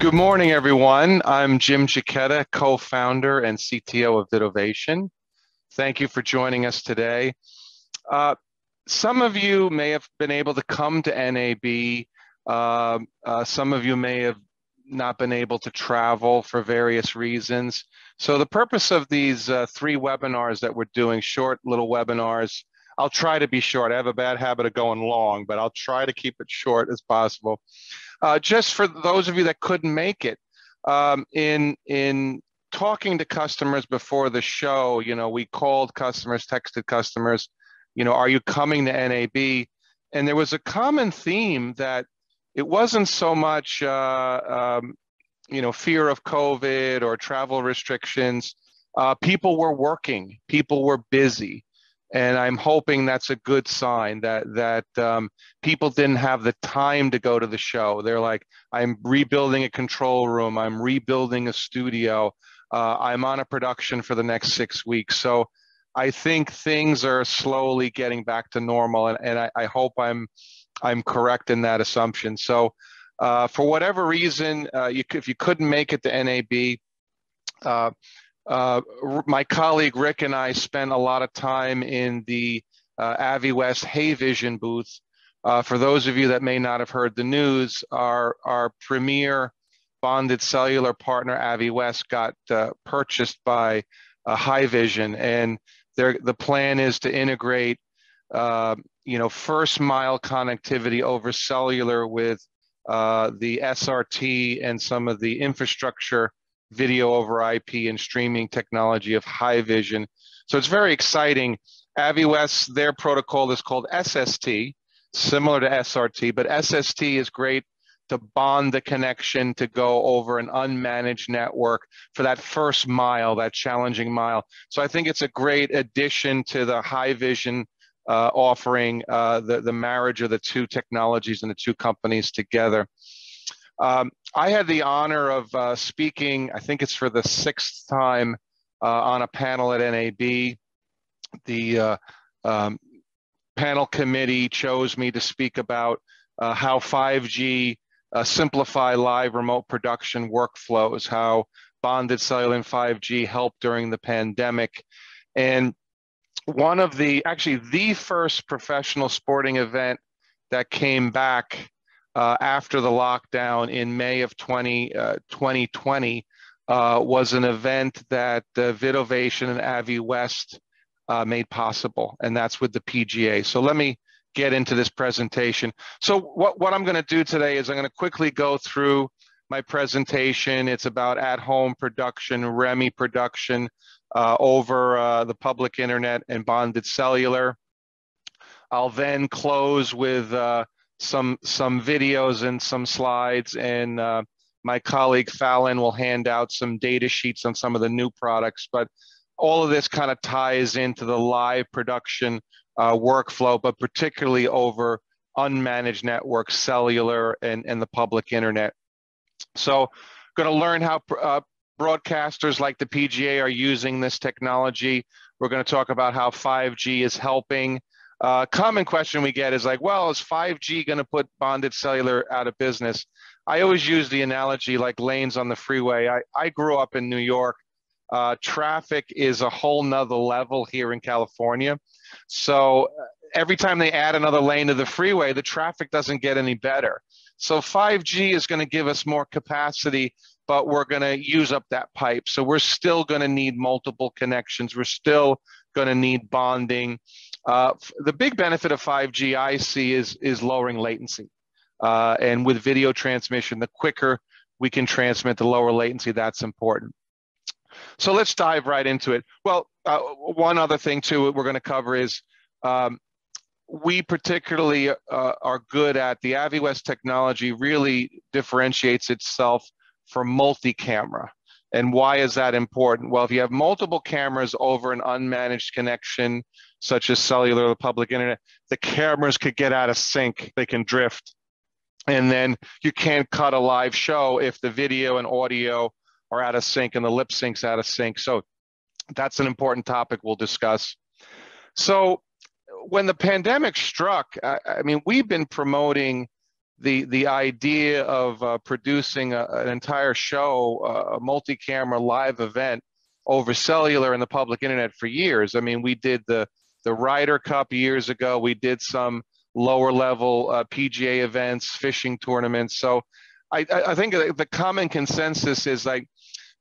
Good morning, everyone. I'm Jim Jachetta, co-founder and CTO of Vidovation. Thank you for joining us today. Uh, some of you may have been able to come to NAB. Uh, uh, some of you may have not been able to travel for various reasons. So the purpose of these uh, three webinars that we're doing, short little webinars, I'll try to be short. I have a bad habit of going long, but I'll try to keep it short as possible. Uh, just for those of you that couldn't make it, um, in in talking to customers before the show, you know, we called customers, texted customers, you know, are you coming to NAB? And there was a common theme that it wasn't so much, uh, um, you know, fear of COVID or travel restrictions. Uh, people were working, people were busy and I'm hoping that's a good sign that that um, people didn't have the time to go to the show. They're like, I'm rebuilding a control room, I'm rebuilding a studio, uh, I'm on a production for the next six weeks. So I think things are slowly getting back to normal, and, and I, I hope I'm I'm correct in that assumption. So uh, for whatever reason, uh, you, if you couldn't make it to NAB. Uh, my colleague Rick and I spent a lot of time in the uh, AVIWest Haivision booth. Uh, for those of you that may not have heard the news, our, our premier bonded cellular partner, AVIWest, got uh, purchased by uh, Haivision. And the plan is to integrate uh, you know, first mile connectivity over cellular with uh, the SRT and some of the infrastructure video over IP and streaming technology of Haivision. So it's very exciting. AVIWest, their protocol is called SST, similar to SRT, but SST is great to bond the connection to go over an unmanaged network for that first mile, that challenging mile. So I think it's a great addition to the Haivision uh, offering, uh, the, the marriage of the two technologies and the two companies together. Um, I had the honor of uh, speaking, I think it's for the sixth time uh, on a panel at NAB. The uh, um, panel committee chose me to speak about uh, how 5G uh, simplify live remote production workflows, how bonded cellular and 5G helped during the pandemic. And one of the, actually the first professional sporting event that came back uh, after the lockdown in May of 20, uh, 2020 uh, was an event that uh, Vidovation and AVIWest uh, made possible, and that's with the PGA. So let me get into this presentation. So what, what I'm gonna do today is I'm gonna quickly go through my presentation. It's about at-home production, REMI production uh, over uh, the public internet and bonded cellular. I'll then close with uh, some some videos and some slides and uh, my colleague Fallon will hand out some data sheets on some of the new products but all of this kind of ties into the live production uh, workflow but particularly over unmanaged networks cellular and, and the public internet. So going to learn how uh, broadcasters like the PGA are using this technology. We're going to talk about how 5G is helping uh, common question we get is like, well, is 5G going to put bonded cellular out of business? I always use the analogy like lanes on the freeway. I, I grew up in New York. Uh, traffic is a whole nother level here in California. So uh, every time they add another lane to the freeway, the traffic doesn't get any better. So 5G is going to give us more capacity, but we're going to use up that pipe. So we're still going to need multiple connections. We're still going to need bonding. Uh, the big benefit of 5G I see is, is lowering latency. Uh, and with video transmission, the quicker we can transmit, the lower latency, that's important. So let's dive right into it. Well, uh, one other thing too we're going to cover is um, we particularly uh, are good at the AVIWest technology really differentiates itself for multi-camera. And why is that important? Well, if you have multiple cameras over an unmanaged connection, such as cellular or public internet, the cameras could get out of sync, they can drift. And then you can't cut a live show if the video and audio are out of sync and the lip sync's out of sync. So that's an important topic we'll discuss. So when the pandemic struck, I, I mean, we've been promoting the the idea of uh, producing a, an entire show, uh, a multi-camera live event over cellular and the public internet for years. I mean, we did the the Ryder Cup years ago. We did some lower level uh, PGA events, fishing tournaments. So I, I think the common consensus is like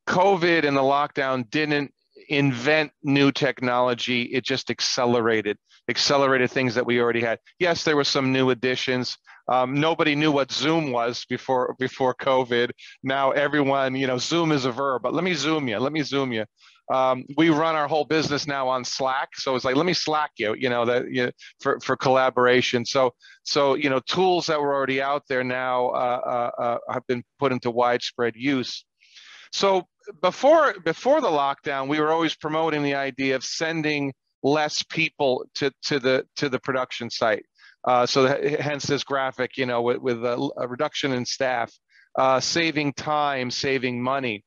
COVID and the lockdown didn't invent new technology. It just accelerated, accelerated things that we already had. Yes, there were some new additions. Um, nobody knew what Zoom was before before COVID. Now everyone, you know, Zoom is a verb, but let me zoom you. Let me zoom you. Um, we run our whole business now on Slack, so it's like let me Slack you, you know, that you know, for for collaboration. So so you know, tools that were already out there now uh, uh, uh have been put into widespread use. So before before the lockdown, we were always promoting the idea of sending less people to to the to the production site. Uh, so that, hence this graphic, you know, with, with a, a reduction in staff, uh, saving time, saving money.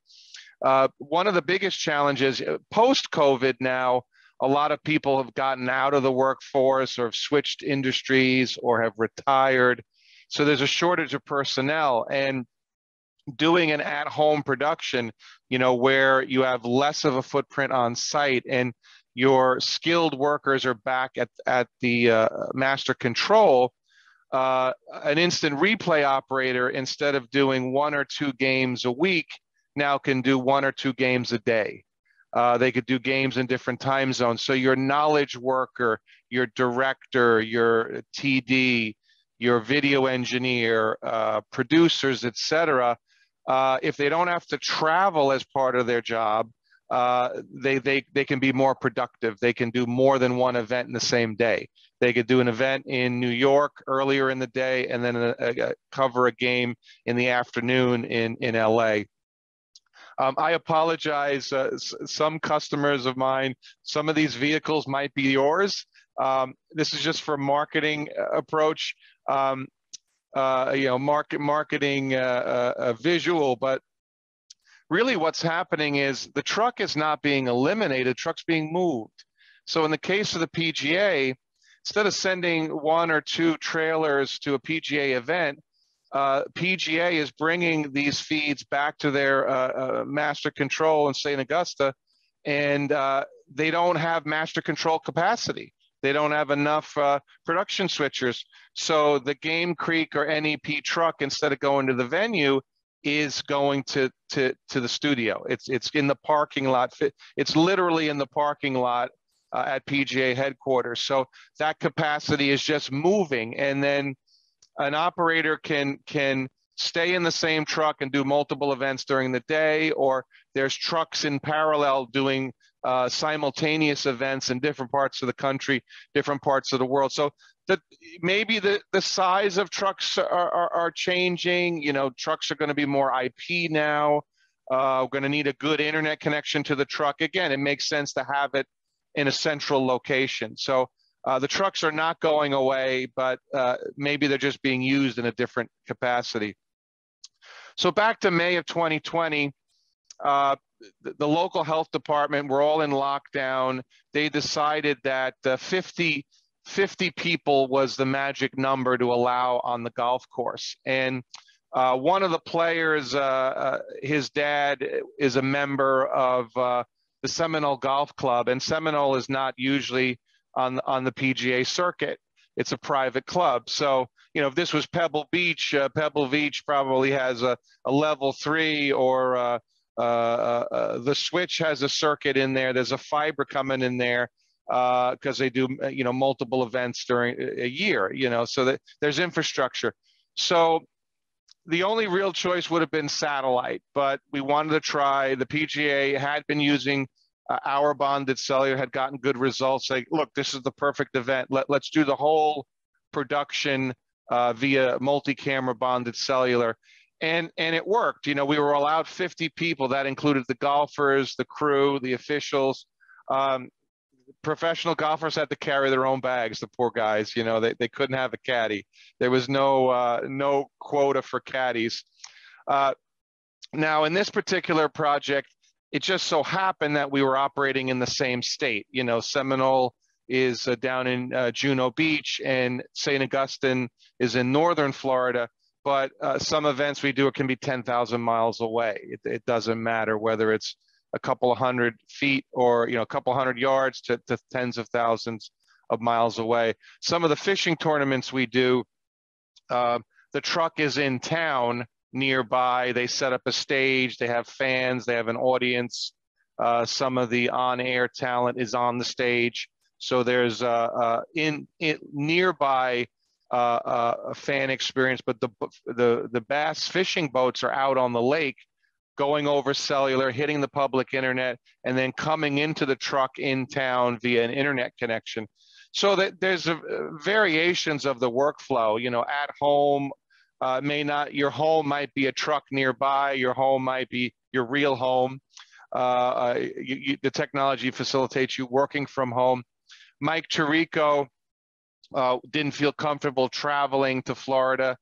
Uh, one of the biggest challenges uh, post COVID now, a lot of people have gotten out of the workforce or have switched industries or have retired. So there's a shortage of personnel. And doing an at-home production, you know, where you have less of a footprint on site and your skilled workers are back at, at the uh, master control, uh, an instant replay operator, instead of doing one or two games a week, now can do one or two games a day. Uh, they could do games in different time zones. So your knowledge worker, your director, your TD, your video engineer, uh, producers, etc uh, if they don't have to travel as part of their job, uh, they, they, they can be more productive. They can do more than one event in the same day. They could do an event in New York earlier in the day and then a, a, cover a game in the afternoon in, in LA. Um, I apologize. Uh, some customers of mine, some of these vehicles might be yours. Um, this is just for marketing uh, approach. Um, uh, you know, market marketing uh, uh, visual, but really what's happening is the truck is not being eliminated, truck's being moved. So in the case of the PGA, instead of sending one or two trailers to a PGA event, uh, PGA is bringing these feeds back to their uh, uh, master control in St. Augusta, and uh, they don't have master control capacity. They don't have enough uh, production switchers. So the Game Creek or NEP truck, instead of going to the venue, is going to to to the studio. It's it's in the parking lot. It's literally in the parking lot uh, at PGA headquarters. So that capacity is just moving, and then an operator can can stay in the same truck and do multiple events during the day, or there's trucks in parallel doing uh, simultaneous events in different parts of the country, different parts of the world. So that maybe the, the size of trucks are, are, are changing. You know, trucks are going to be more IP now. Uh, we're going to need a good internet connection to the truck. Again, it makes sense to have it in a central location. So uh, the trucks are not going away, but uh, maybe they're just being used in a different capacity. So back to May of 2020, uh, the, the, local health department were all in lockdown. They decided that uh, 50, 50 people was the magic number to allow on the golf course. And uh, one of the players, uh, uh, his dad is a member of uh, the Seminole Golf Club, and Seminole is not usually on on the PGA circuit. It's a private club. So, you know, if this was Pebble Beach, uh, Pebble Beach probably has a, a level three or uh, Uh, uh, uh, the switch has a circuit in there. There's a fiber coming in there because they do you know multiple events during a year. You know, so that there's infrastructure. So the only real choice would have been satellite, but we wanted to try. The PGA had been using uh, our bonded cellular, had gotten good results. Like, look, this is the perfect event. Let, let's do the whole production uh, via multi-camera bonded cellular and and it worked. You know, we were allowed 50 people. That included the golfers, the crew, the officials. Um, professional golfers had to carry their own bags. The poor guys, you know, they, they couldn't have a caddy. There was no uh, no quota for caddies. Uh, now, in this particular project, it just so happened that we were operating in the same state. You know, Seminole is uh, down in uh, Juno Beach, and St. Augustine is in northern Florida. But uh, some events we do it can be 10,000 miles away. It, it, doesn't matter whether it's a couple of hundred feet or you know a couple hundred yards to, to tens of thousands of miles away. Some of the fishing tournaments we do, uh, the truck is in town nearby. They set up a stage. They have fans. They have an audience. Uh, some of the on-air talent is on the stage. So there's uh, uh, in, in nearby uh, uh, a fan experience, but the, the, the bass fishing boats are out on the lake going over cellular, hitting the public internet, and then coming into the truck in town via an internet connection. So that there's a, variations of the workflow, you know, at home, uh, may not, your home might be a truck nearby, your home might be your real home. Uh, uh you, you, the technology facilitates you working from home. Mike Tirico uh, didn't feel comfortable traveling to Florida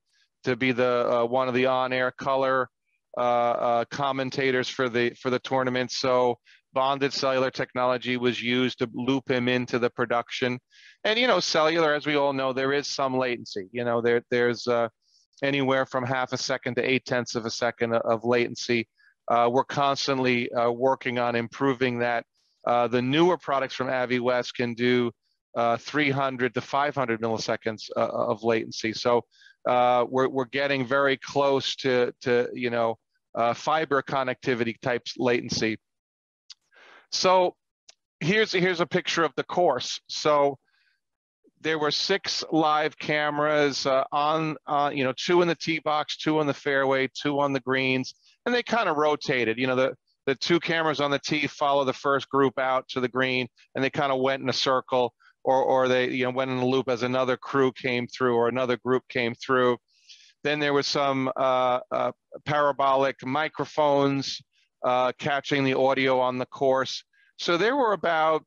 to be the uh, one of the on-air color uh, uh, commentators for the for the tournament. So bonded cellular technology was used to loop him into the production. And you know, cellular, as we all know, there is some latency. You know, there there's uh, anywhere from half a second to eight tenths of a second of latency. Uh, we're constantly working on improving that. the newer products from AVIWest can do uh, 300 to 500 milliseconds uh, of latency. So uh, we're, we're getting very close to, to you know, uh, fiber connectivity types latency. So here's, here's a picture of the course. So there were six live cameras uh, on, uh, you know, two in the tee box, two on the fairway, two on the greens, and they kind of rotated. You know, the, the two cameras on the tee follow the first group out to the green, and they kind of went in a circle or, or they you know went in a loop as another crew came through or another group came through. Then there was some uh, uh, parabolic microphones uh, catching the audio on the course. So there were about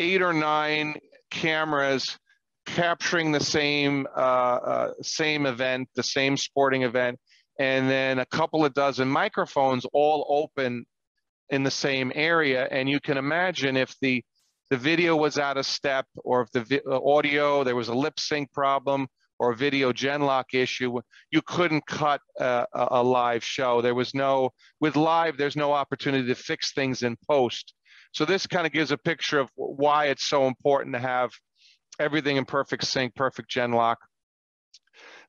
eight or nine cameras capturing the same uh, uh, same event, the same sporting event, and then a couple of dozen microphones all open in the same area. And you can imagine if the the video was out of step or if the uh, audio, there was a lip sync problem or video lock issue, you couldn't cut a, a live show. There was no, with live, there's no opportunity to fix things in post. So this kind of gives a picture of why it's so important to have everything in perfect sync, perfect genlock.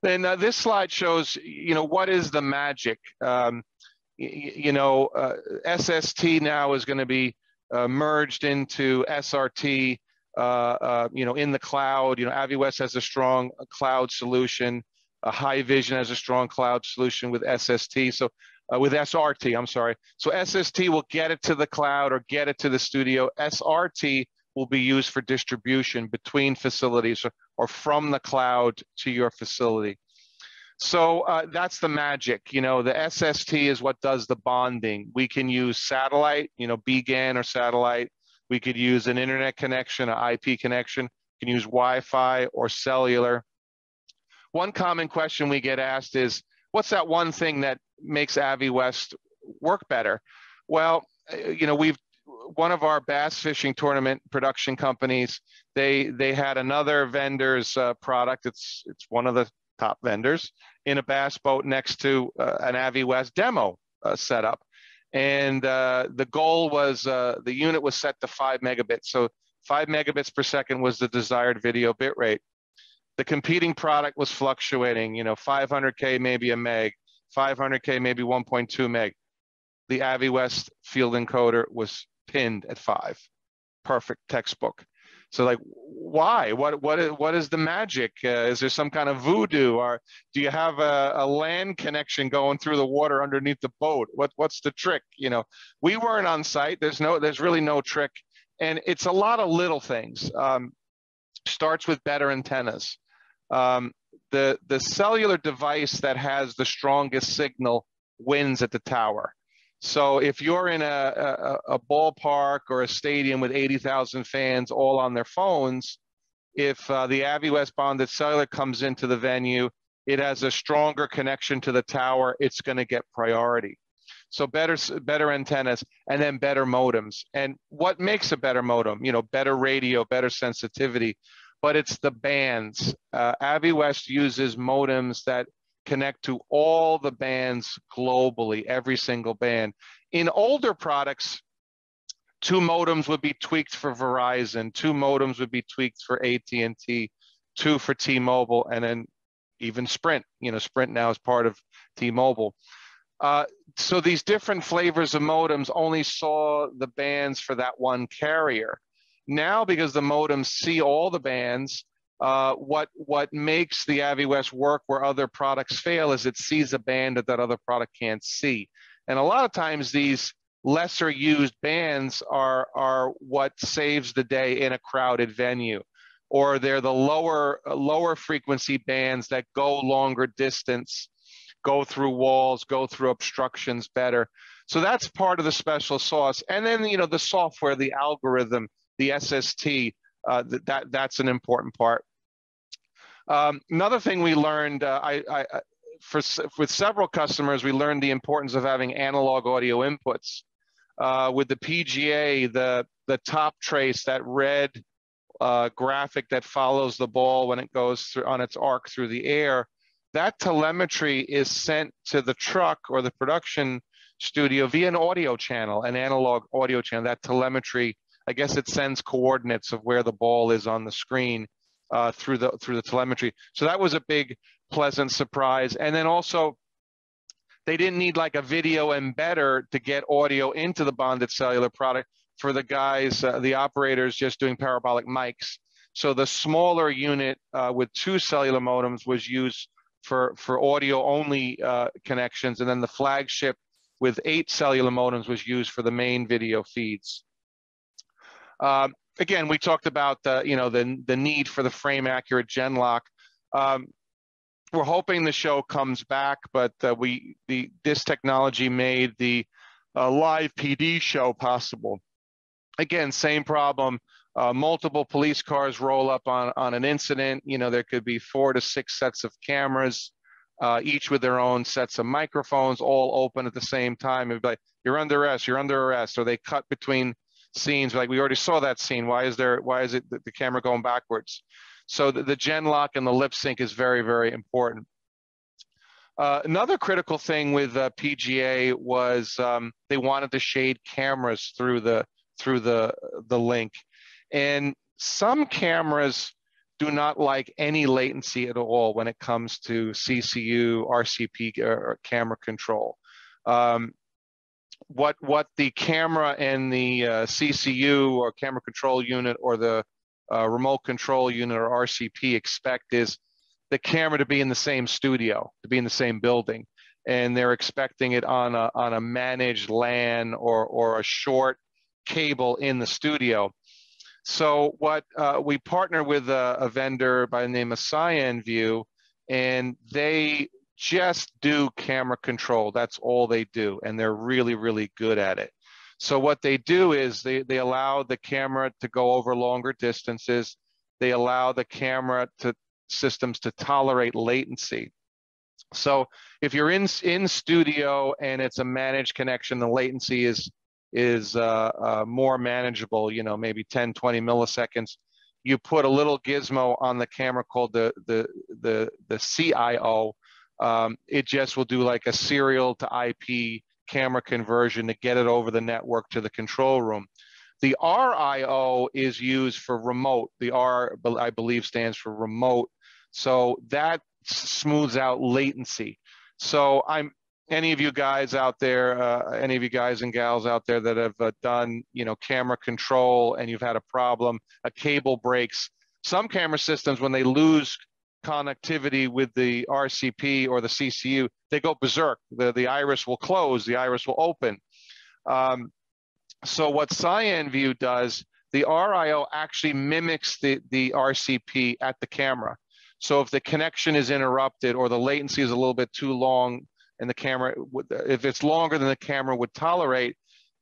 Then uh, this slide shows, you know, what is the magic? Um, you know, uh, SST now is going to be uh, merged into SRT, uh, uh, you know, in the cloud. You know, AVIWest has a strong cloud solution. Uh, Vision has a strong cloud solution with SST. So uh, with SRT, I'm sorry. So SST will get it to the cloud or get it to the studio. SRT will be used for distribution between facilities or, or from the cloud to your facility. So uh, that's the magic. You know, the SST is what does the bonding. We can use satellite, you know, BGAN or satellite. We could use an internet connection, an IP connection. We can use Wi-Fi or cellular. One common question we get asked is, what's that one thing that makes AVIWest work better? Well, uh, you know, we've one of our bass fishing tournament production companies. They they had another vendor's uh, product. It's it's one of the top vendors, in a bass boat next to uh, an AVIWest demo uh, setup. And uh, the goal was uh, the unit was set to five megabits. So five megabits per second was the desired video bit rate. The competing product was fluctuating, you know, 500K, maybe a meg, 500K, maybe 1.2 meg. The AVIWest field encoder was pinned at five. Perfect textbook. So like, why? What what is what is the magic? Uh, is there some kind of voodoo, or do you have a, a LAN connection going through the water underneath the boat? What what's the trick? You know, we weren't on site. There's no there's really no trick, and it's a lot of little things. Um, starts with better antennas. Um, the the cellular device that has the strongest signal wins at the tower. So if you're in a, a, a ballpark or a stadium with 80,000 fans all on their phones, if uh, the AVIWest bonded cellular comes into the venue, it has a stronger connection to the tower, it's going to get priority. So better, better antennas and then better modems. And what makes a better modem? You know, better radio, better sensitivity, but it's the bands. Uh, AVIWest uses modems that connect to all the bands globally, every single band. In older products, two modems would be tweaked for Verizon, two modems would be tweaked for AT&T, two for T-Mobile, and then even Sprint. You know, Sprint now is part of T-Mobile. Uh, so these different flavors of modems only saw the bands for that one carrier. Now, because the modems see all the bands, uh, what what makes the AVIWest work where other products fail is it sees a band that that other product can't see. And a lot of times these lesser used bands are are what saves the day in a crowded venue or they're the lower lower frequency bands that go longer distance go through walls, go through obstructions better. So that's part of the special sauce. And then, you know, the software, the algorithm, the SST, uh, that, that's an important part. Um, another thing we learned, uh, I, I, for, with several customers, we learned the importance of having analog audio inputs. Uh, with the PGA, the, the top trace, that red uh, graphic that follows the ball when it goes through, on its arc through the air, that telemetry is sent to the truck or the production studio via an audio channel, an analog audio channel. That telemetry, I guess it sends coordinates of where the ball is on the screen uh, through the through the telemetry. So that was a big pleasant surprise. And then also they didn't need like a video embedder to get audio into the bonded cellular product for the guys, uh, the operators just doing parabolic mics. So the smaller unit uh, with two cellular modems was used for, for audio only uh, connections. And then the flagship with eight cellular modems was used for the main video feeds. Um, again, we talked about the, you know, the, the need for the frame accurate Genlock. Um, we're hoping the show comes back, but uh, we the this technology made the uh, live PD show possible. Again, same problem uh, multiple police cars roll up on, on an incident. You know, there could be four to six sets of cameras, uh, each with their own sets of microphones, all open at the same time. Like, you're under arrest, you're under arrest. Or they cut between scenes. Like we already saw that scene. Why is there, why is it the, the camera going backwards? So the, the lock and the lip sync is very, very important. Uh, another critical thing with uh, PGA was um, they wanted to shade cameras through the through the the link. And some cameras do not like any latency at all when it comes to CCU, RCP, or camera control. Um, what what the camera and the uh, CCU or camera control unit or the uh, remote control unit or RCP expect is the camera to be in the same studio, to be in the same building, and they're expecting it on a on a managed LAN or or a short cable in the studio. So what uh, we partner with a, a, vendor by the name of CyanView, and they just do camera control. That's all they do, and they're really, really good at it. So what they do is they, they allow the camera to go over longer distances. They allow the camera to systems to tolerate latency. So if you're in in studio and it's a managed connection, the latency is is uh, uh, more manageable, you know, maybe 10, 20 milliseconds. You put a little gizmo on the camera called the, the, the, the RIO. Um, it just will do like a serial to IP camera conversion to get it over the network to the control room. The RIO is used for remote. The R, I believe, stands for remote. So that smooths out latency. So I'm any of you guys out there, uh, any of you guys and gals out there that have uh, done, you know, camera control and you've had a problem, a cable breaks. Some camera systems, when they lose connectivity with the RCP or the CCU, they go berserk. The, the iris will close, the iris will open. Um, so what CyanView does, the RIO actually mimics the, the RCP at the camera. So if the connection is interrupted or the latency is a little bit too long, and the camera, if it's longer than the camera would tolerate,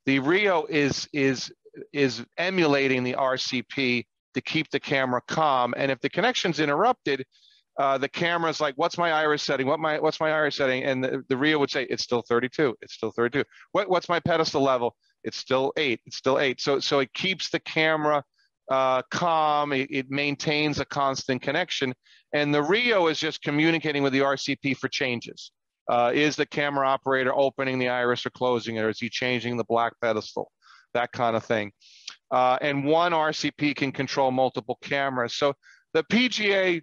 the Rio is, is, is emulating the RCP to keep the camera calm. And if the connection's interrupted, uh, the camera's like, what's my iris setting? What my, what's my iris setting? And the, the Rio would say, it's still 32, it's still 32. What, what's my pedestal level? It's still eight, it's still eight. So, so it keeps the camera uh, calm. It, it, maintains a constant connection. And the Rio is just communicating with the RCP for changes. Uh, is the camera operator opening the iris or closing it, or is he changing the black pedestal? That kind of thing. Uh, and one RCP can control multiple cameras. So the PGA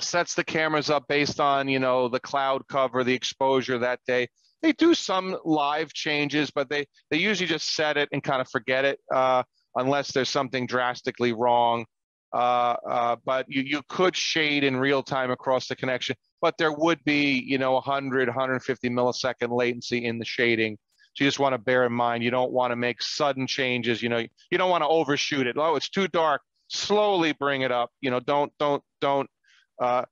sets the cameras up based on, you know, the cloud cover, the exposure that day. They do some live changes, but they, they usually just set it and kind of forget it uh, unless there's something drastically wrong. Uh, uh, but you, you could shade in real time across the connection, but there would be, you know, 100, 150 millisecond latency in the shading. So you just want to bear in mind, you don't want to make sudden changes. You know, you don't want to overshoot it. Oh, it's too dark. Slowly bring it up. You know, don't, don't, don't. Uh,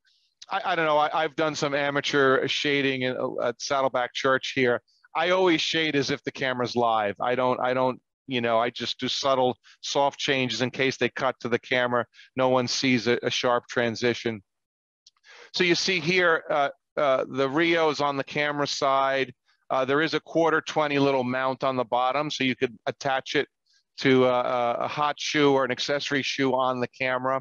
I, I don't know. I, have done some amateur shading in, uh, at Saddleback Church here. I always shade as if the camera's live. I don't, I don't, you know, I just do subtle, soft changes in case they cut to the camera. No one sees a, a sharp transition. So you see here, uh, uh, the Rio is on the camera side. Uh, there is a quarter 20 little mount on the bottom, so you could attach it to a, a, hot shoe or an accessory shoe on the camera.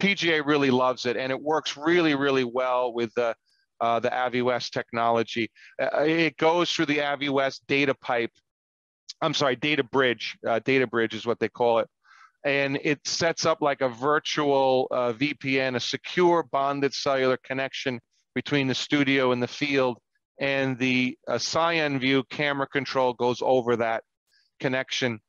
PGA really loves it, and it works really, really well with the uh, the AVIWest technology. Uh, it goes through the AVIWest data pipe. I'm sorry, data bridge. Uh, data bridge is what they call it, and it sets up like a virtual uh, VPN, a secure bonded cellular connection between the studio and the field and the uh, CyanView camera control goes over that connection.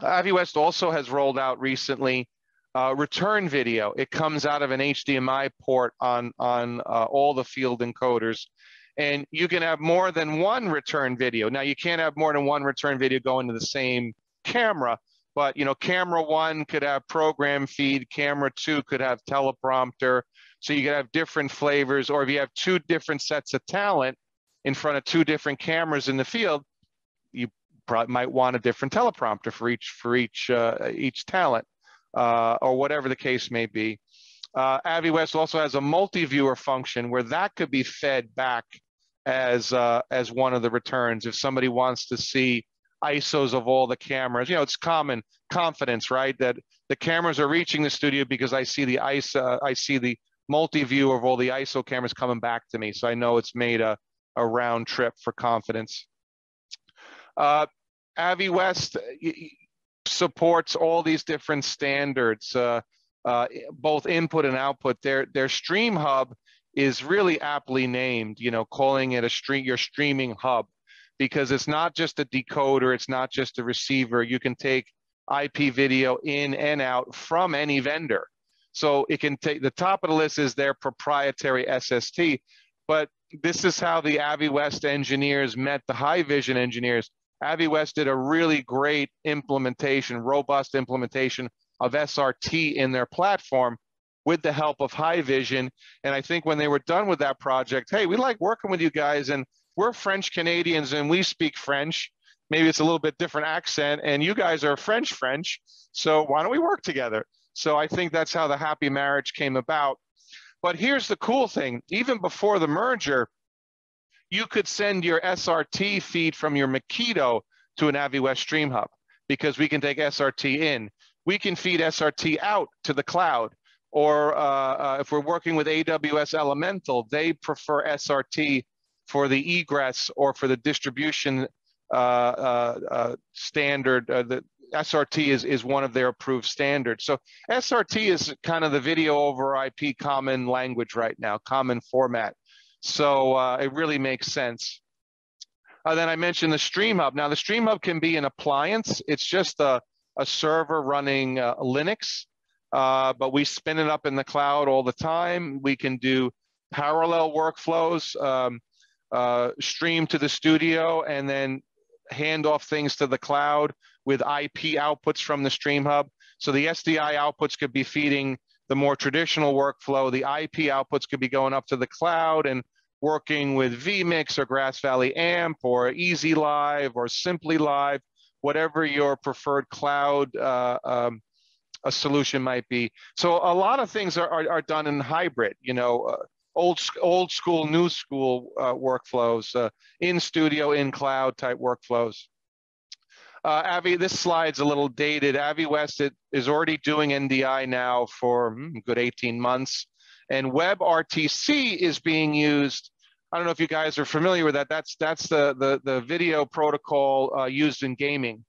AVIWest also has rolled out recently uh, return video. It comes out of an HDMI port on, on uh, all the field encoders. And you can have more than one return video. Now you can't have more than one return video going to the same camera, but you know, camera one could have program feed, camera two could have teleprompter. So you could have different flavors, or if you have two different sets of talent, in front of two different cameras in the field, you might want a different teleprompter for each for each uh, each talent, uh, or whatever the case may be. Uh, AVIWest also has a multi-viewer function where that could be fed back as uh, as one of the returns. If somebody wants to see ISOs of all the cameras, you know, it's common confidence, right? That the cameras are reaching the studio because I see the ISO, I see the multi-view of all the ISO cameras coming back to me, so I know it's made a a round trip for confidence. Uh, AVIWest supports all these different standards, uh, uh, both input and output. Their their Stream Hub is really aptly named. You know, calling it a stream your streaming hub, because it's not just a decoder, it's not just a receiver. You can take IP video in and out from any vendor. So it can take the top of the list is their proprietary SST, but this is how the Avi West engineers met the Haivision engineers. AVIWest did a really great implementation, robust implementation of SRT in their platform with the help of Haivision. And I think when they were done with that project, hey, we like working with you guys and we're French Canadians and we speak French. Maybe it's a little bit different accent and you guys are French French. So why don't we work together? So I think that's how the happy marriage came about. But here's the cool thing even before the merger, you could send your SRT feed from your Makito to an AVIWest Stream Hub because we can take SRT in. We can feed SRT out to the cloud. Or uh, uh, if we're working with AWS Elemental, they prefer SRT for the egress or for the distribution uh, uh, uh standard, uh, the SRT is, is one of their approved standards. So SRT is kind of the video over IP common language right now, common format. So uh, it really makes sense. Uh, then I mentioned the Stream Hub. Now the Stream Hub can be an appliance. It's just a, a server running uh, Linux, uh, but we spin it up in the cloud all the time. We can do parallel workflows, um, uh, stream to the studio, and then hand off things to the cloud with IP outputs from the Stream Hub. So the SDI outputs could be feeding the more traditional workflow. The IP outputs could be going up to the cloud and working with vMix or Grass Valley AMPP or Easy Live or Simply Live, whatever your preferred cloud uh, um, a solution might be. So a lot of things are, are, are done in hybrid, you know, uh, old, old school, new school uh, workflows, uh, in studio, in cloud type workflows. Uh, Avi, this slide's a little dated. Avi West is already doing NDI now for hmm, good 18 months, and WebRTC is being used. I don't know if you guys are familiar with that. That's that's the the, the video protocol uh, used in gaming.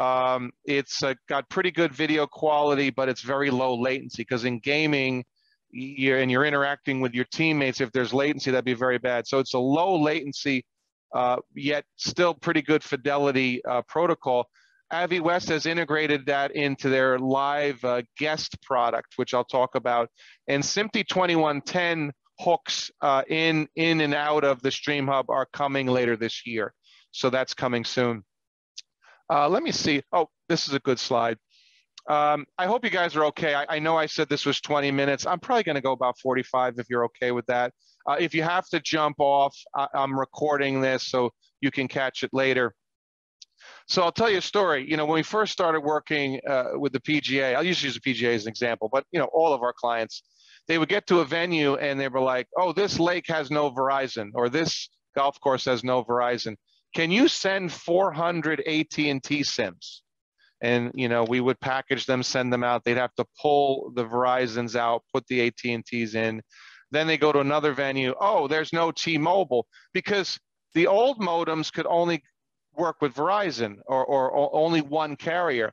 Um, it's uh, got pretty good video quality, but it's very low latency because in gaming, you're, and you're interacting with your teammates. If there's latency, that'd be very bad. So it's a low latency uh, yet still pretty good fidelity uh, protocol. Aviwest has integrated that into their live uh, guest product, which I'll talk about. And SMPTE 2110 hooks uh, in, in and out of the Stream Hub are coming later this year. So that's coming soon. Uh, let me see. Oh, this is a good slide. Um, I hope you guys are okay. I, I, know I said this was 20 minutes. I'm probably going to go about 45 if you're okay with that. Uh, if you have to jump off, I, I'm recording this so you can catch it later. So I'll tell you a story. You know, when we first started working uh, with the PGA, I'll just use the PGA as an example, but you know, all of our clients, they would get to a venue and they were like, "Oh, this lake has no Verizon, or this golf course has no Verizon. Can you send 400 AT&T SIMs?" and you know we would package them send them out they'd have to pull the verizons out put the at&ts in then they go to another venue. Oh there's no t-mobile. Because the old modems could only work with verizon or, or, or only one carrier.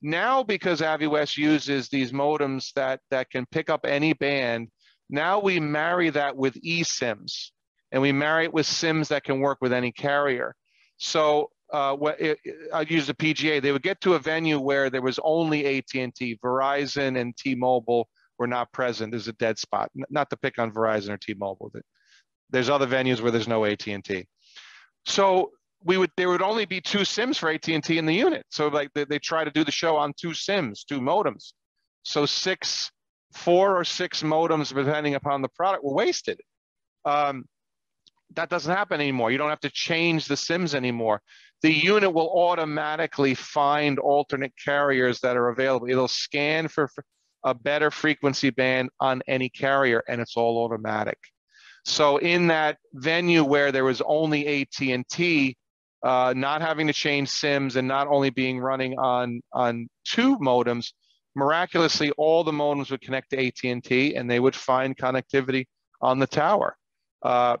Now because aviwest uses these modems that that can pick up any band now we marry that with esims. And we marry it with sims that can work with any carrier. So uh, it, i use the PGA. They would get to a venue where there was only AT&T, Verizon, and T-Mobile were not present. There's a dead spot. Not to pick on Verizon or T-Mobile. There's other venues where there's no AT&T. So we would there would only be two SIMs for AT&T in the unit. So like they, they try to do the show on two SIMs, two modems. So six, four or six modems, depending upon the product, were wasted. Um, that doesn't happen anymore. You don't have to change the SIMs anymore the unit will automatically find alternate carriers that are available. It'll scan for a better frequency band on any carrier, and it's all automatic. So in that venue where there was only AT&T, uh, not having to change SIMs and not only being running on on two modems, miraculously all the modems would connect to AT&T and they would find connectivity on the tower. Uh,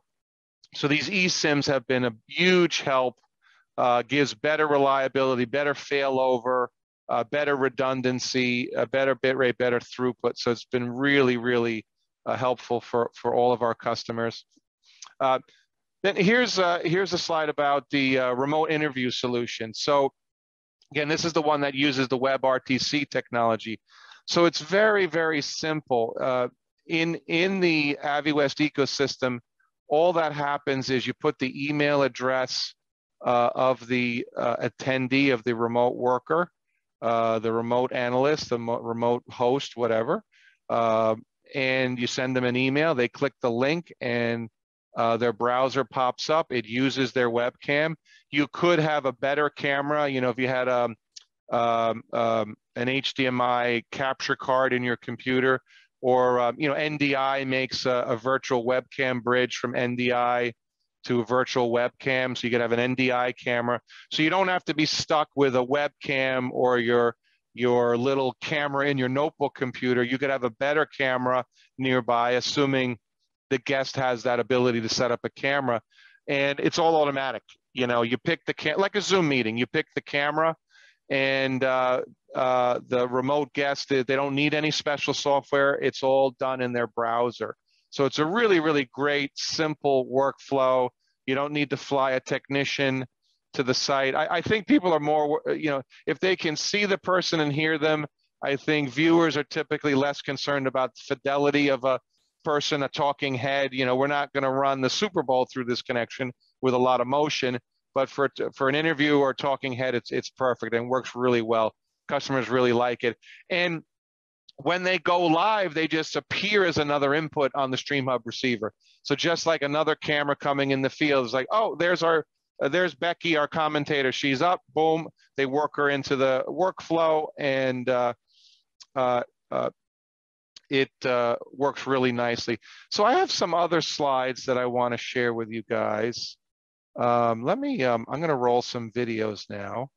so these eSIMs have been a huge help uh, gives better reliability, better failover, uh, better redundancy, a better bit rate, better throughput. So it's been really, really uh, helpful for, for all of our customers. Uh, then here's, uh, here's a slide about the uh, remote interview solution. So again, this is the one that uses the WebRTC technology. So it's very, very simple. in, in the AviWest ecosystem, all that happens is you put the email address uh, of the uh, attendee, of the remote worker, uh, the remote analyst, the remote host, whatever. Um, and you send them an email, they click the link and uh, their browser pops up. It uses their webcam. You could have a better camera. You know, if you had a, um, um, um an HDMI capture card in your computer, or um, you know, NDI makes a, a, virtual webcam bridge from NDI to a virtual webcam. So you could have an NDI camera. So you don't have to be stuck with a webcam or your your little camera in your notebook computer. You could have a better camera nearby, assuming the guest has that ability to set up a camera. And it's all automatic. You know, you pick the cam like a Zoom meeting. You pick the camera, and uh, uh, the remote guest they don't need any special software. It's all done in their browser. So it's a really, really great, simple workflow. You don't need to fly a technician to the site. I, I, think people are more, uh, you know, if they can see the person and hear them, I think viewers are typically less concerned about the fidelity of a person, a talking head. You know, we're not going to run the Super Bowl through this connection with a lot of motion, but for for an interview or talking head, it's it's perfect and works really well. Customers really like it, and when they go live, they just appear as another input on the StreamHub receiver. So just like another camera coming in the field, it's like, oh, there's our, uh, there's Becky, our commentator. She's up. Boom. They work her into the workflow, and uh, uh, uh it uh, works really nicely. So I have some other slides that I want to share with you guys. Um, let me. Um, I'm going to roll some videos now.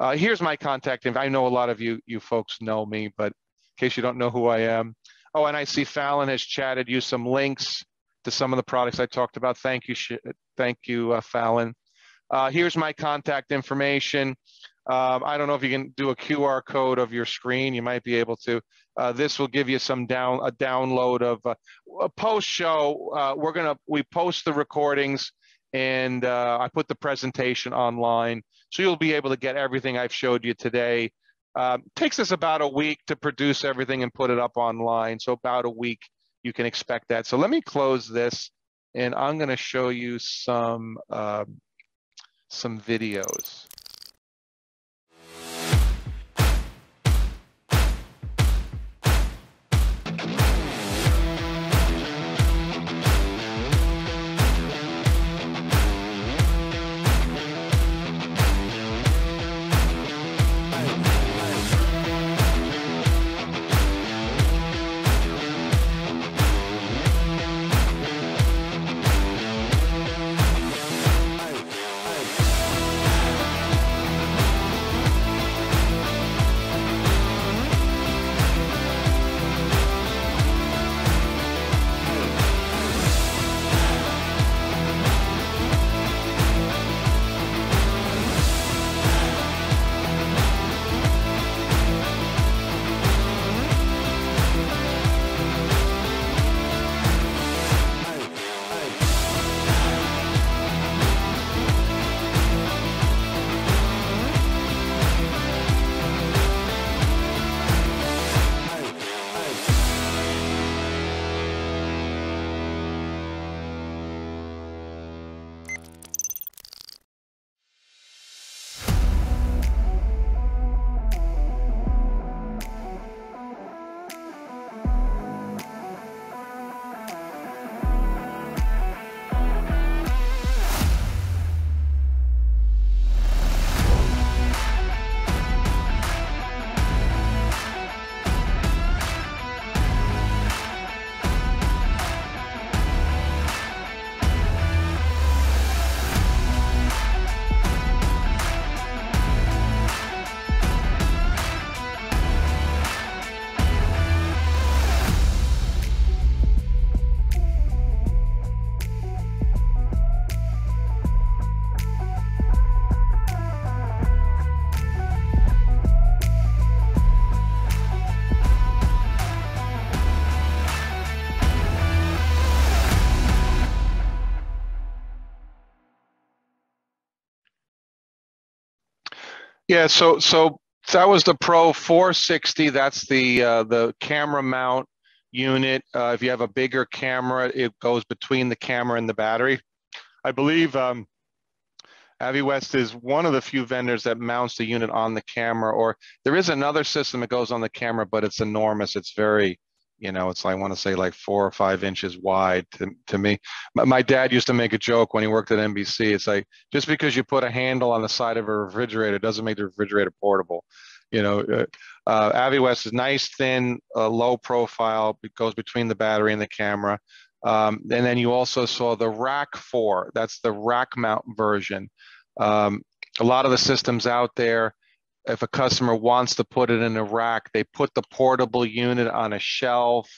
Uh, here's my contact info. I know a lot of you you folks know me, but case you don't know who I am. Oh, and I see Fallon has chatted you some links to some of the products I talked about. Thank you, thank you, uh, Fallon. Uh, here's my contact information. Um, I don't know if you can do a QR code of your screen. You might be able to. Uh, this will give you some down a download of uh, a post show. Uh, we're gonna we post the recordings and uh, I put the presentation online, so you'll be able to get everything I've showed you today. Uh, takes us about a week to produce everything and put it up online. So about a week you can expect that. So let me close this, and I'm going to show you some um, some videos. Yeah, so so that was the Pro 460. That's the uh, the camera mount unit. Uh, if you have a bigger camera, it goes between the camera and the battery. I believe um, Aviwest is one of the few vendors that mounts the unit on the camera, or there is another system that goes on the camera, but it's enormous. It's very you know it's i want to say like four or five inches wide to, to me. My, my, dad used to make a joke when he worked at nbc it's like just because you put a handle on the side of a refrigerator doesn't make the refrigerator portable. You know uh, uh, aviwest is nice thin uh, low profile it goes between the battery and the camera. Um, and then you also saw the rack 4 that's the rack mount version. Um, a lot of the systems out there if a customer wants to put it in a rack, they put the portable unit on a shelf,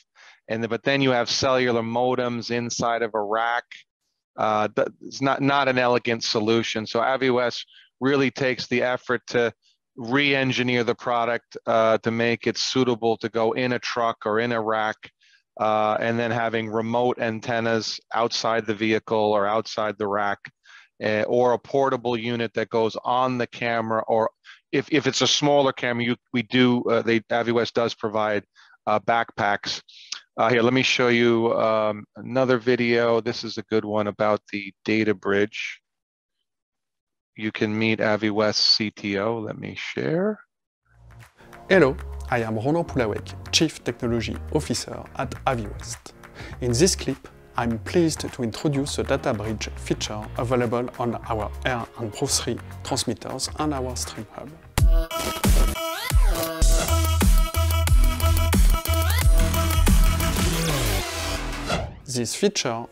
and but then you have cellular modems inside of a rack. Uh, it's not not an elegant solution. So Aviwest really takes the effort to re-engineer the product uh, to make it suitable to go in a truck or in a rack, uh, and then having remote antennas outside the vehicle or outside the rack. Uh, or a portable unit that goes on the camera or if, if it's a smaller camera, you, we do, uh, they, AviWest does provide uh, backpacks. Uh, here, let me show you um, another video. This is a good one about the data bridge. You can meet AviWest CTO. Let me share. Hello, I am Ronan Poullaouec, Chief Technology Officer at AviWest. In this clip, I'm pleased to introduce the data bridge feature available on our Air and Pro 3 transmitters and our Stream Hub. This feature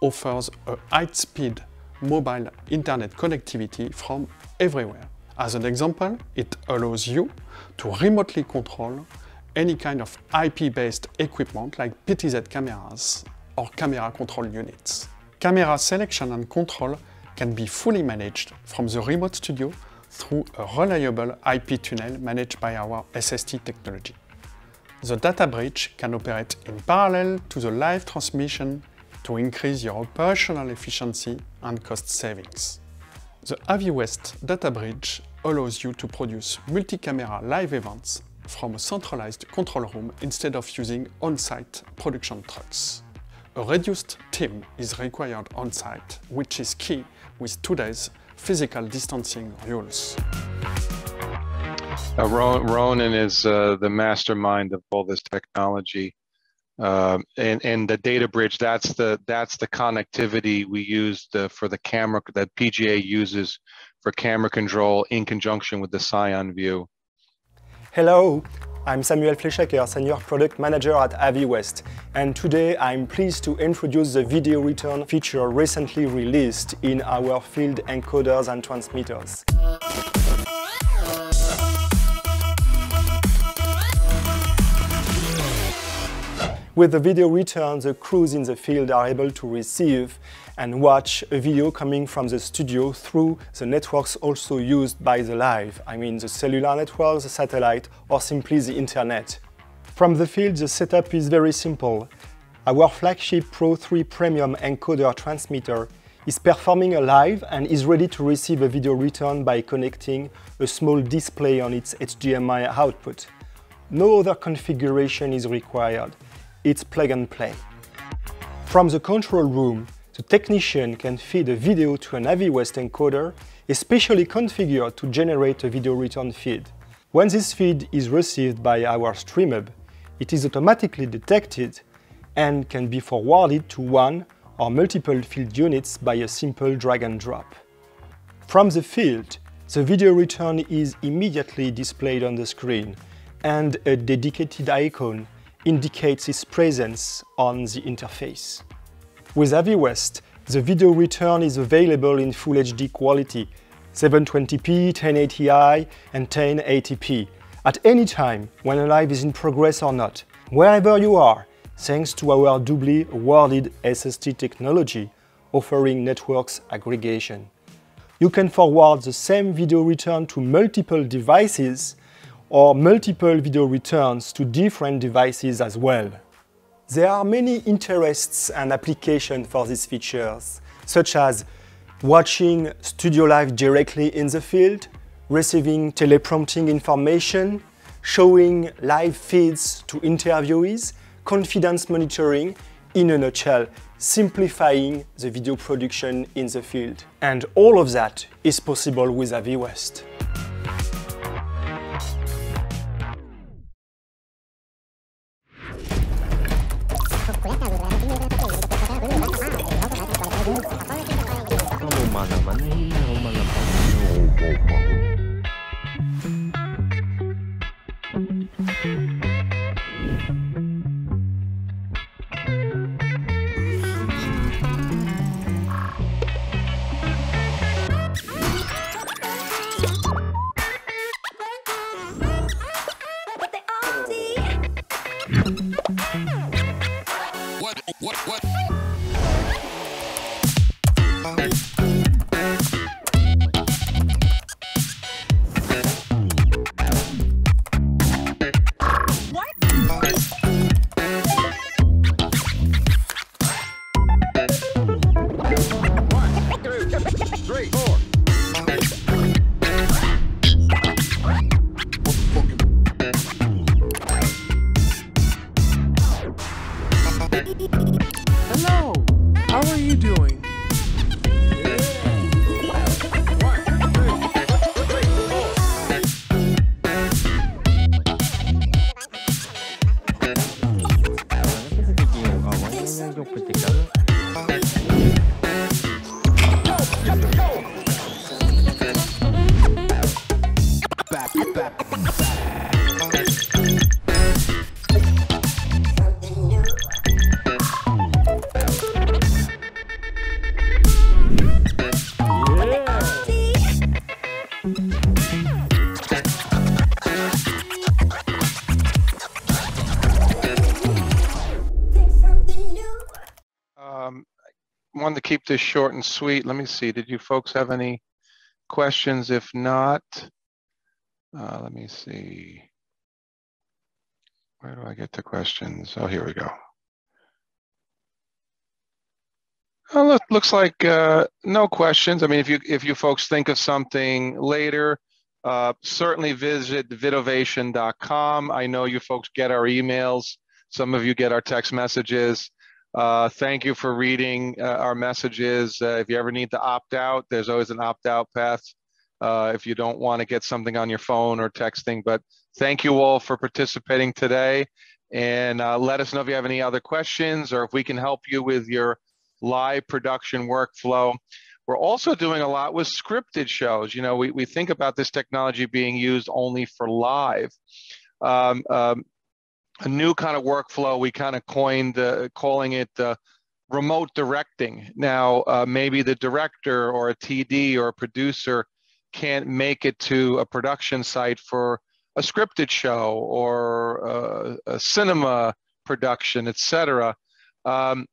offers a high-speed mobile internet connectivity from everywhere, As an example, it allows you to remotely control any kind of IP-based equipment like PTZ cameras or camera control units. Camera selection and control can be fully managed from the remote studio through a reliable IP tunnel managed by our SST technology. The data bridge can operate in parallel to the live transmission to increase your operational efficiency and cost savings. The AVIWest data bridge allows you to produce multi-camera live events from a centralized control room instead of using on-site production trucks. A reduced team is required on-site, which is key with today's physical distancing rules. Uh, Ronan is uh, the mastermind of all this technology. Uh, and, and the data bridge, that's the, that's the connectivity we used uh, for the camera that PGA uses for camera control in conjunction with the Psion View. Hello, I'm Samuel Fleischacker, Senior Product Manager at AVIWest, and today I'm pleased to introduce the video return feature recently released in our field encoders and transmitters. With the video return, the crews in the field are able to receive and watch a video coming from the studio through the networks also used by the live, I mean the cellular network, the satellite, or simply the internet. From the field, the setup is very simple. Our flagship Pro 3 Premium encoder transmitter is performing a live and is ready to receive a video return by connecting a small display on its HDMI output. No other configuration is required it's plug and play. From the control room, the technician can feed a video to an AVIWest encoder, especially configured to generate a video return feed. When this feed is received by our StreamHub, it is automatically detected and can be forwarded to one or multiple field units by a simple drag and drop. From the field, the video return is immediately displayed on the screen and a dedicated icon indicates its presence on the interface. With AVIWest, the video return is available in Full HD quality, 720p, 1080i and 1080p, at any time when a live is in progress or not, wherever you are, thanks to our doubly awarded SST technology offering networks aggregation. You can forward the same video return to multiple devices or multiple video returns to different devices as well. There are many interests and applications for these features, such as watching Studio Live directly in the field, receiving teleprompting information, showing live feeds to interviewees, confidence monitoring, in a nutshell, simplifying the video production in the field. And all of that is possible with AVIWest. Keep this short and sweet. Let me see. Did you folks have any questions? If not, uh, let me see. Where do I get the questions? Oh, here we go. Oh, look, looks like uh, no questions. I mean, if you if you folks think of something later, uh, certainly visit vidovation.com. I know you folks get our emails. Some of you get our text messages. Uh, thank you for reading uh, our messages. Uh, if you ever need to opt out, there's always an opt out path uh, if you don't want to get something on your phone or texting. But thank you all for participating today. And uh, let us know if you have any other questions or if we can help you with your live production workflow. We're also doing a lot with scripted shows. You know, we, we think about this technology being used only for live. Um, um, a new kind of workflow we kind of coined uh, calling it uh, remote directing. Now, uh, maybe the director or a TD or a producer can't make it to a production site for a scripted show or uh, a cinema production, etc. Um,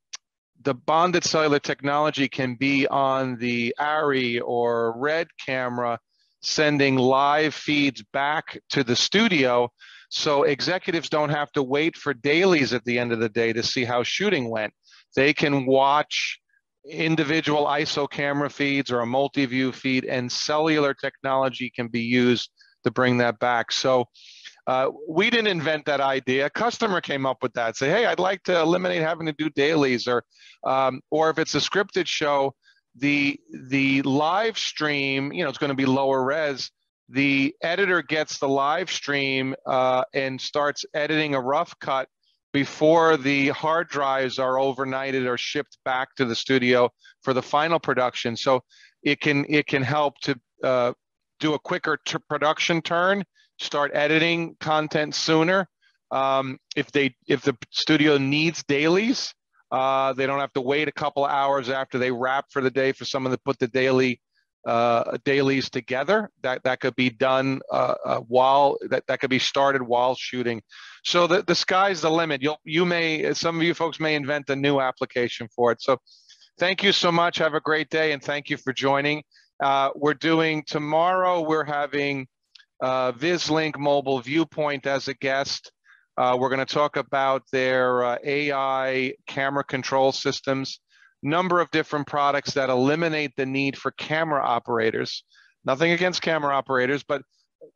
the bonded cellular technology can be on the ARRI or RED camera, sending live feeds back to the studio. So executives don't have to wait for dailies at the end of the day to see how shooting went. They can watch individual ISO camera feeds or a multi-view feed and cellular technology can be used to bring that back. So uh, we didn't invent that idea. A customer came up with that. Say, hey, I'd like to eliminate having to do dailies, or um, or if it's a scripted show, the the live stream, you know, it's going to be lower res. The editor gets the live stream uh, and starts editing a rough cut before the hard drives are overnighted or shipped back to the studio for the final production. So it can it can help to uh, do a quicker production turn start editing content sooner. Um, if they if the studio needs dailies, uh, they don't have to wait a couple hours after they wrap for the day for someone to put the daily uh, dailies together. That that could be done uh, uh, while that that could be started while shooting. So the, the sky's the limit. You'll you may some of you folks may invent a new application for it. So thank you so much. Have a great day and thank you for joining. Uh, we're doing tomorrow. We're having uh, Vislink Mobile Viewpoint as a guest. Uh, we're going to talk about their AI camera control systems, number of different products that eliminate the need for camera operators. Nothing against camera operators, but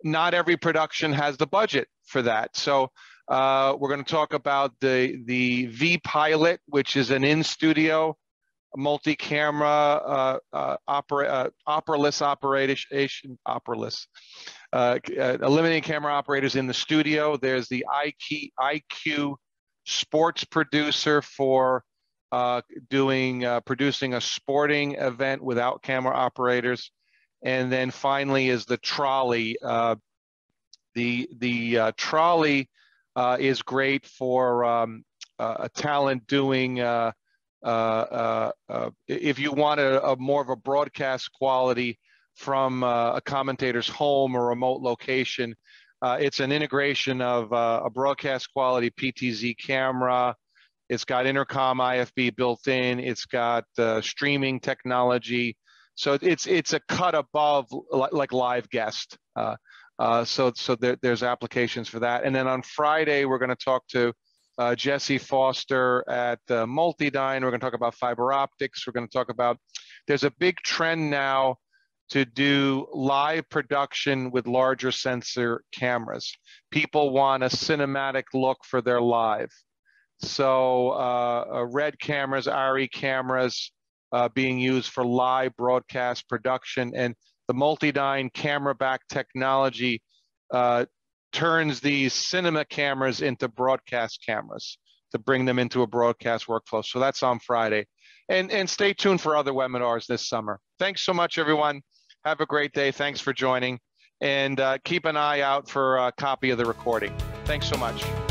not every production has the budget for that. So uh, we're going to talk about the the V Pilot, which is an in-studio multi-camera uh, uh, opera, uh, operaless operation, operaless, uh, uh, eliminating camera operators in the studio. There's the IQ, IQ sports producer for uh, doing uh, producing a sporting event without camera operators. And then finally is the trolley. Uh, the the trolley is great for um, a talent doing uh, uh, uh, if you want a, a, more of a broadcast quality from a commentator's home or remote location, it's an integration of a broadcast quality PTZ camera. It's got intercom IFB built in. It's got streaming technology. So it's it's a cut above like live guest. Uh, uh, so so there, there's applications for that. And then on Friday we're going to talk to uh, Jesse Foster at uh, Multidyne. We're going to talk about fiber optics. We're going to talk about, there's a big trend now to do live production with larger sensor cameras. People want a cinematic look for their live. So uh, uh red cameras, ARRI cameras uh, being used for live broadcast production and the Multidyne camera back technology uh, turns these cinema cameras into broadcast cameras to bring them into a broadcast workflow. So that's on Friday. And, and stay tuned for other webinars this summer. Thanks so much, everyone. Have a great day. Thanks for joining. And uh, keep an eye out for a copy of the recording. Thanks so much.